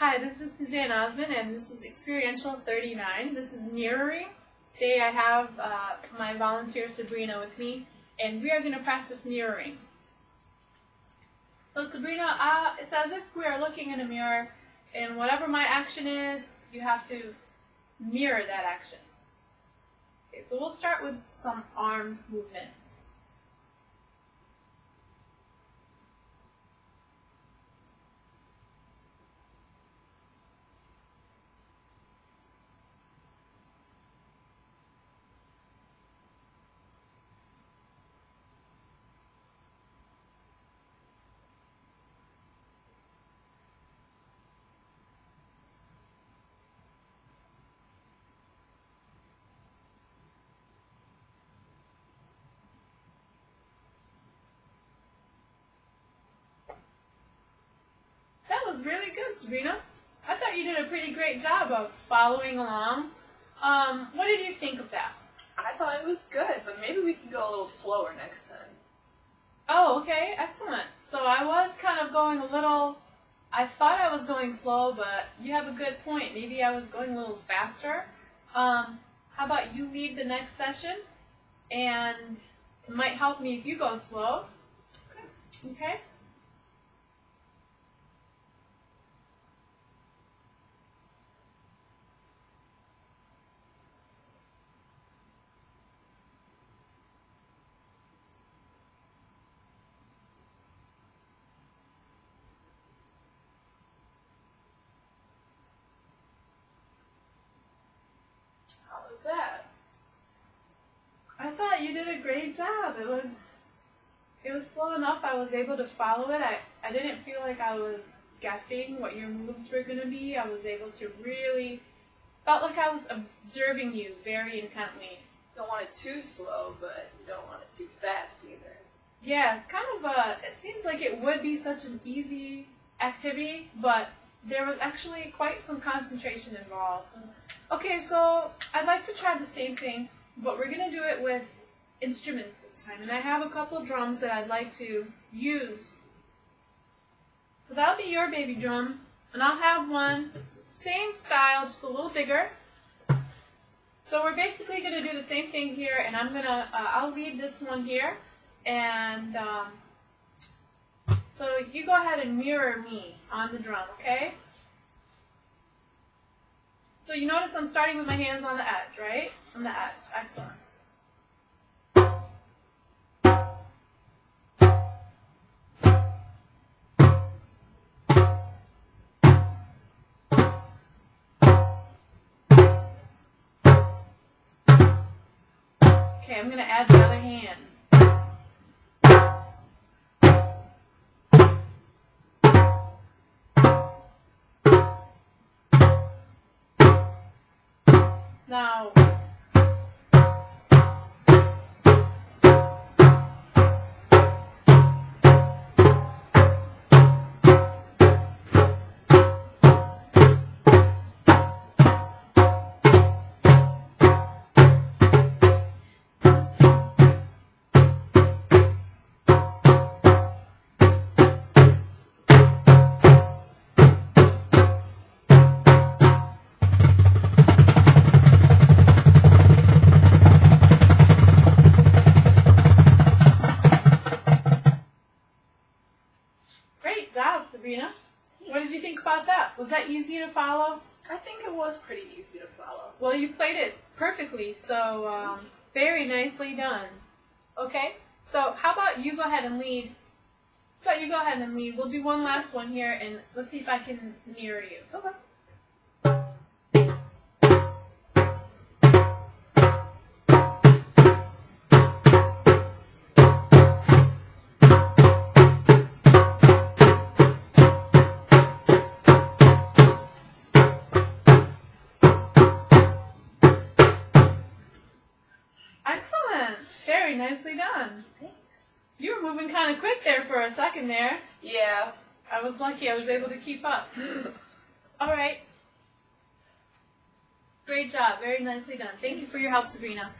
Hi, this is Suzanne Osman, and this is Experiential 39. This is mirroring. Today I have uh, my volunteer Sabrina with me, and we are going to practice mirroring. So Sabrina, uh, it's as if we are looking in a mirror, and whatever my action is, you have to mirror that action. Okay, so we'll start with some arm movements. That was really good, Sabrina. I thought you did a pretty great job of following along. Um, what did you think of that? I thought it was good, but maybe we can go a little slower next time. Oh, okay, excellent. So I was kind of going a little. I thought I was going slow, but you have a good point. Maybe I was going a little faster. Um, how about you lead the next session, and it might help me if you go slow. Okay. How was that? I thought you did a great job. It was it was slow enough I was able to follow it. I, I didn't feel like I was guessing what your moves were gonna be. I was able to really felt like I was observing you very intently. Don't want it too slow, but you don't want it too fast either. Yeah, it's kind of a it seems like it would be such an easy activity, but there was actually quite some concentration involved. Mm-hmm. Okay, so I'd like to try the same thing, but we're gonna do it with instruments this time. And I have a couple drums that I'd like to use. So that'll be your baby drum, and I'll have one same style, just a little bigger. So we're basically gonna do the same thing here, and I'm gonna uh, I'll lead this one here, and um, so you go ahead and mirror me on the drum, okay? So you notice I'm starting with my hands on the edge, right? On the edge. Excellent. Okay, I'm going to add the other hand. Now, great job, Sabrina. What did you think about that? Was that easy to follow? I think it was pretty easy to follow. Well, you played it perfectly, so um, very nicely done. Okay, so how about you go ahead and lead? How about you go ahead and lead? We'll do one last one here, and let's see if I can mirror you. Okay. Very nicely done. Thanks. You were moving kind of quick there for a second there. Yeah. I was lucky I was able to keep up. All right. Great job. Very nicely done. Thank you for your help, Sabrina.